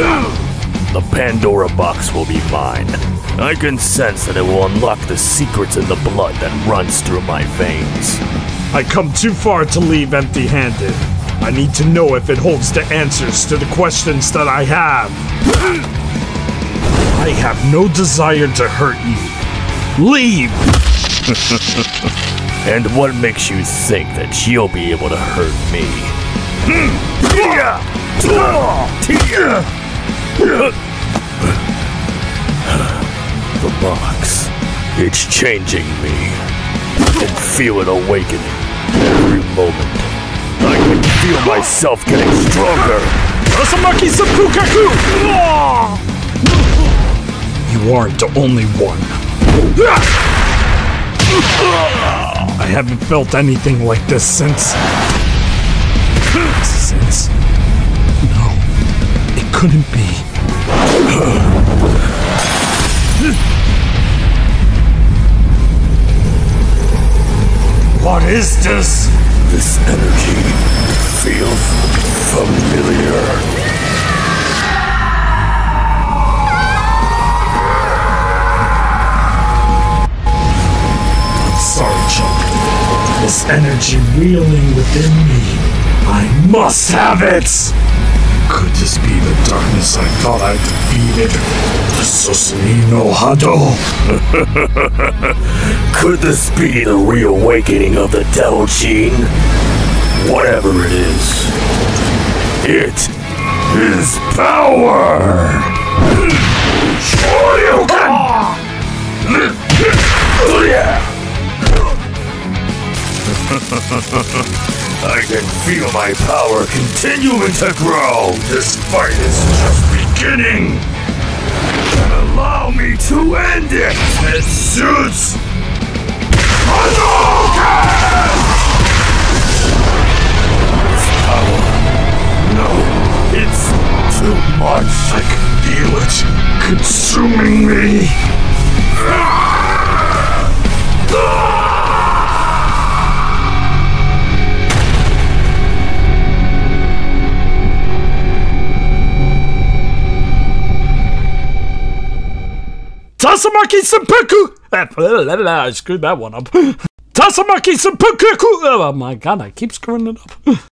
The Pandora box will be mine. I can sense that it will unlock the secrets in the blood that runs through my veins. I come too far to leave empty handed. I need to know if it holds the answers to the questions that I have. I have no desire to hurt you. Leave! And what makes you think that you'll be able to hurt me? Hmm. Box. It's changing me. I can feel it awakening every moment. I can feel myself getting stronger. Tatsumaki Senpukyaku! You aren't the only one. I haven't felt anything like this since. Since. No, it couldn't be. What is this? This energy feels familiar. Sorry, Chuck. This energy reeling within me. I must have it! Could this be the darkness I thought I defeated? The Satsui no Hado? Could this be the reawakening of the Devil Gene? Whatever it is, it is power! Shoryuken! I can feel my power continuing to grow! This fight is just beginning! Allow me to end it! It suits Hadouken! This power. No, it's too much. I can feel it consuming me. Ah! Tasamaki Seppuku! Eh, I screwed that one up. Tasamaki Seppuku! Oh my god, I keep screwing it up.